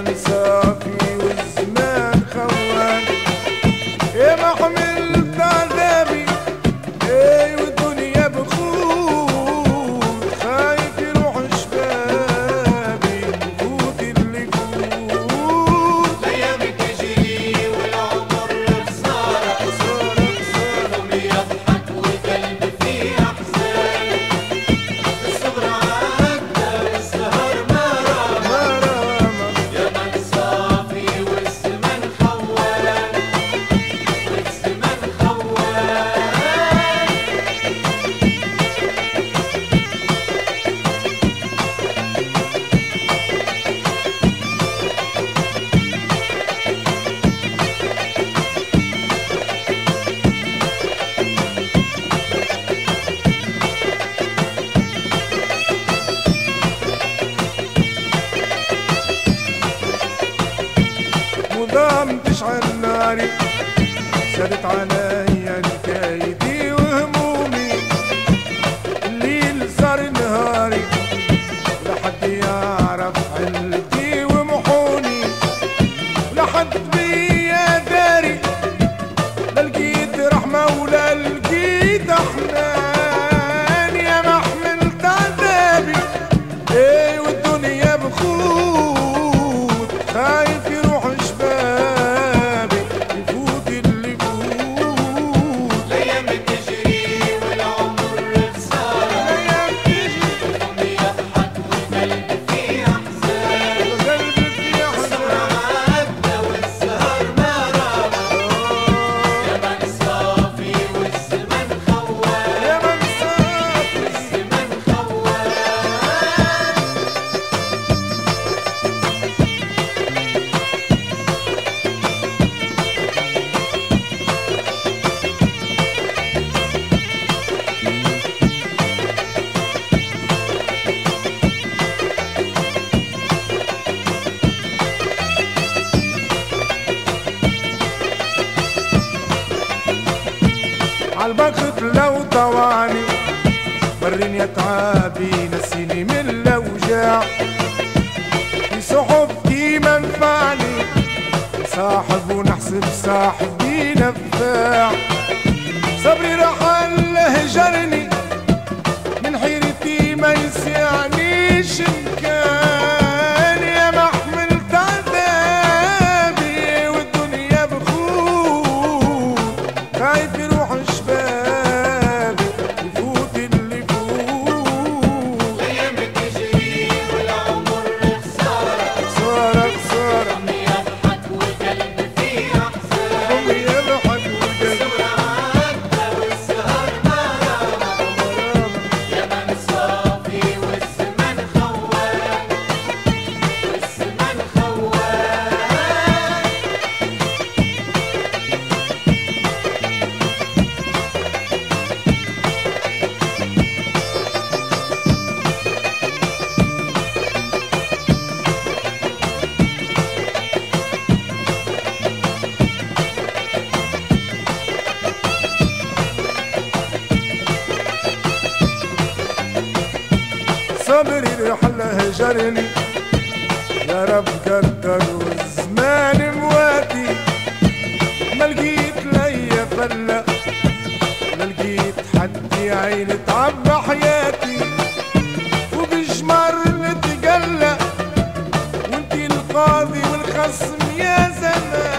love me so تشعل ناري سدت عليا الكايدي وهمومي. الليل صار نهاري. لا حد يعرف حلتي ومحوني. لا حد عالبخت لو طواني برين يا تعابي نسيني من الاوجاع في صحبتي منفعني صاحب ونحسب صاحبي نفاع. صبري رحل هجرني من صبري رحلة هجرني يا رب قدر والزمان مواتي. ما لقيت ليا فلة. ما لقيت حد عيني تعبى حياتي. وبجمر نتجلى وانتي القاضي والخصم يا زمان.